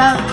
감사합니다.